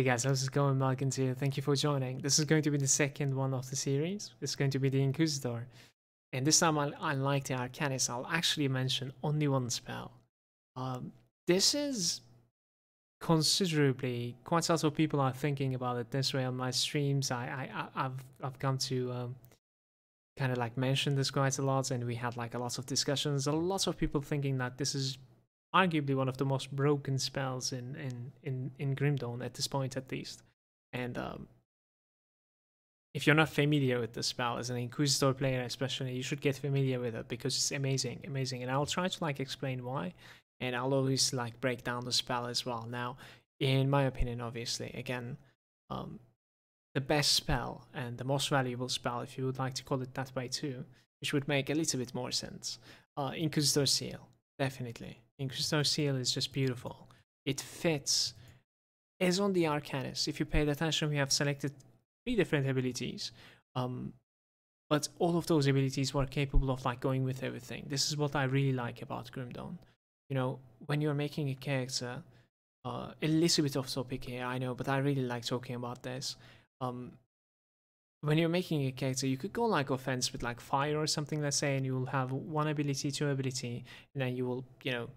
Hey guys, how's it going? Malagant here. Thank you for joining. This is going to be the second one of the series. It's going to be the Inquisitor. And this time, unlike the Arcanist, I'll actually mention only one spell. Um, this is considerably, quite a lot of people are thinking about it this way on my streams. I, I, I've, I've come to um, kind of like mention this quite a lot, and we had like a lot of discussions. A lot of people thinking that this is arguably one of the most broken spells in in in in Grim Dawn at this point, at least. And um, if you're not familiar with the spell as an Inquisitor player, especially, you should get familiar with it because it's amazing, amazing. And I'll try to like explain why, and I'll always like break down the spell as well. Now, in my opinion, obviously, again, um, the best spell and the most valuable spell, if you would like to call it that way too, which would make a little bit more sense. Uh, Inquisitor Seal, definitely. Inquisitor Seal is just beautiful. It fits as on the Arcanist. If you paid attention, we have selected three different abilities. Um, but all of those abilities were capable of like going with everything. This is what I really like about Grim. You know, when you're making a character, uh, a little bit off topic here, I know, but I really like talking about this. Um, when you're making a character, you could go like offense with like fire or something, let's say, and you will have one ability, two ability, and then you will, you know,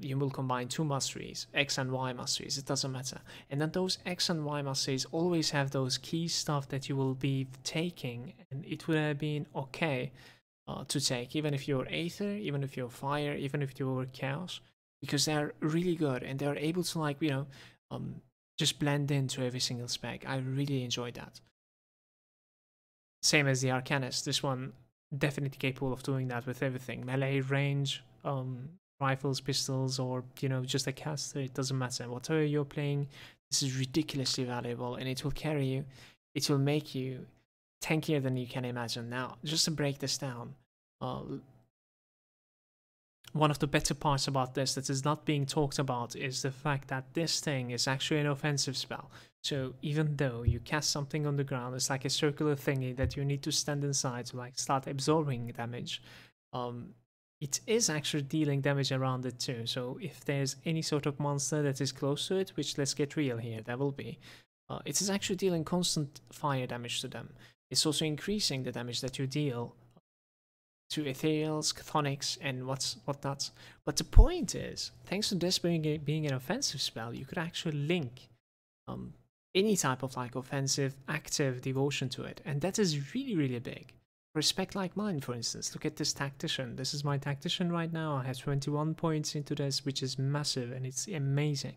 you will combine two masteries, X and Y masteries, it doesn't matter. And then those X and Y masteries always have those key stuff that you will be taking, and it would have been okay uh, to take, even if you're Aether, even if you're Fire, even if you're Chaos, because they're really good and they're able to like, you know, um, just blend into every single spec. I really enjoyed that. Same as the Arcanist, this one definitely capable of doing that with everything. Melee, range, um, rifles, pistols, or you know, just a caster, it doesn't matter. Whatever you're playing, this is ridiculously valuable and it will carry you. It will make you tankier than you can imagine. Now, just to break this down, uh, one of the better parts about this that is not being talked about is the fact that this thing is actually an offensive spell. So even though you cast something on the ground, it's like a circular thingy that you need to stand inside to like start absorbing damage. Um, it is actually dealing damage around it too. So if there's any sort of monster that is close to it, which let's get real here, that will be, uh, it is actually dealing constant fire damage to them. It's also increasing the damage that you deal to ethereals, chthonics, and what's whatnot. But the point is, thanks to this being, a, being an offensive spell, you could actually link um, any type of like offensive, active devotion to it, and that is really, really big. Respect like mine, for instance. Look at this tactician. This is my tactician right now. I have 21 points into this, which is massive, and it's amazing.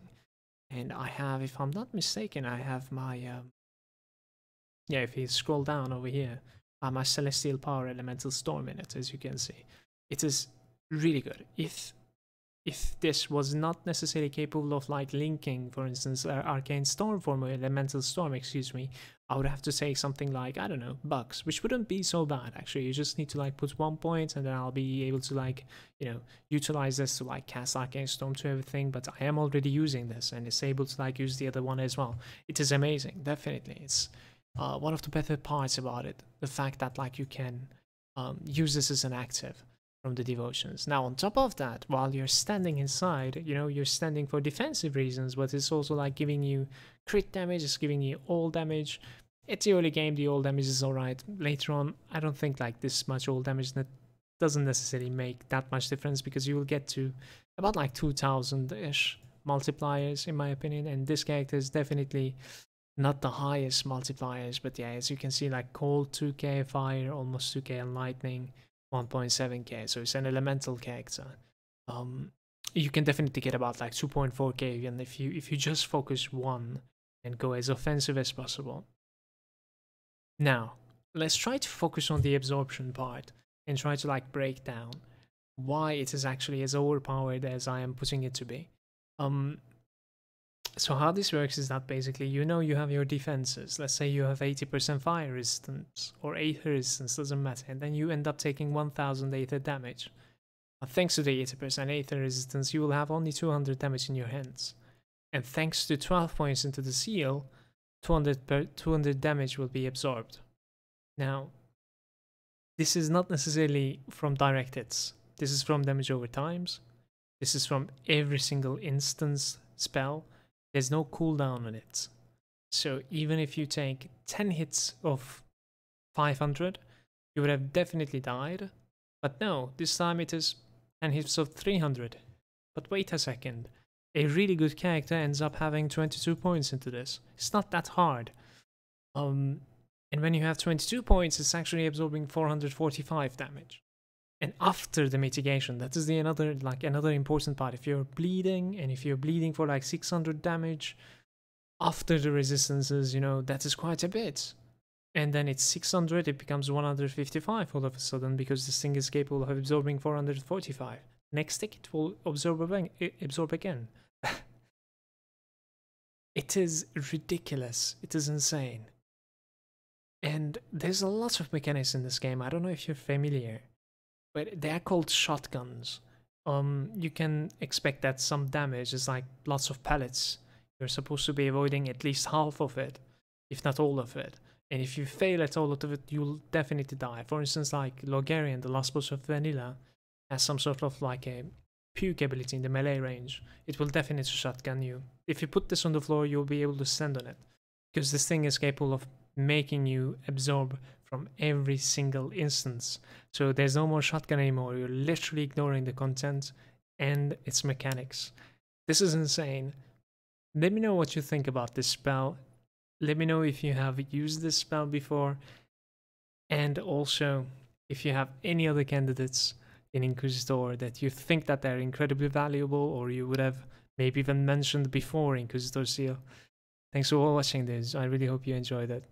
And I have, if I'm not mistaken, I have my um, yeah. If you scroll down over here, uh, my Celestial Power Elemental Storm in it, as you can see. It is really good. If if this was not necessarily capable of like linking, for instance, uh, Arcane Storm form or Elemental Storm, excuse me, I would have to say something like, I don't know, Bucks, which wouldn't be so bad actually. You just need to like put one point and then I'll be able to like, you know, utilize this to like cast Arcane Storm to everything, but I am already using this and it's able to like use the other one as well. It is amazing, definitely. It's uh, one of the better parts about it, the fact that like you can um, use this as an active from the devotions. Now on top of that, while you're standing inside, you know, you're standing for defensive reasons, but it's also like giving you crit damage, it's giving you all damage. It's the early game, the all damage is alright. Later on, I don't think like this much all damage that doesn't necessarily make that much difference because you will get to about like 2000-ish multipliers in my opinion and this character is definitely not the highest multipliers, but yeah, as you can see, like cold 2k, fire almost 2k, and lightning 1.7k. So it's an elemental character. Um, you can definitely get about like 2.4k, and if you if you just focus one and go as offensive as possible. Now, let's try to focus on the absorption part and try to like break down why it is actually as overpowered as I am putting it to be. Um, so how this works is that basically you know you have your defenses. Let's say you have 80% fire resistance or aether resistance, doesn't matter. And then you end up taking 1000 aether damage. But thanks to the 80% aether resistance, you will have only 200 damage in your hands. And thanks to 12 points into the seal, 200, per 200 damage will be absorbed. Now, this is not necessarily from direct hits. This is from damage over times. This is from every single instance spell there's no cooldown on it. So even if you take 10 hits of 500, you would have definitely died. But no, this time it is 10 hits of 300. But wait a second, a really good character ends up having 22 points into this. It's not that hard. Um, and when you have 22 points, it's actually absorbing 445 damage. And after the mitigation, that is the another like another important part. If you're bleeding and if you're bleeding for like 600 damage, after the resistances, you know, that is quite a bit. And then it's 600, it becomes 155 all of a sudden because this thing is capable of absorbing 445. Next tick, it will absorb again. Eh, absorb again. it is ridiculous. It is insane. And there's a lot of mechanics in this game. I don't know if you're familiar, but they are called shotguns. Um, you can expect that some damage is like lots of pellets. You're supposed to be avoiding at least half of it, if not all of it. And if you fail at all of it, you'll definitely die. For instance, like Loghorrean, the last boss of Vanilla, has some sort of like a puke ability in the melee range. It will definitely shotgun you. If you put this on the floor, you'll be able to stand on it. Because this thing is capable of making you absorb from every single instance. So there's no more shotgun anymore. You're literally ignoring the content and its mechanics. This is insane. Let me know what you think about this spell. Let me know if you have used this spell before. And also, if you have any other candidates in Inquisitor that you think that they're incredibly valuable or you would have maybe even mentioned before Inquisitor Seal. Thanks for all watching this. I really hope you enjoyed it.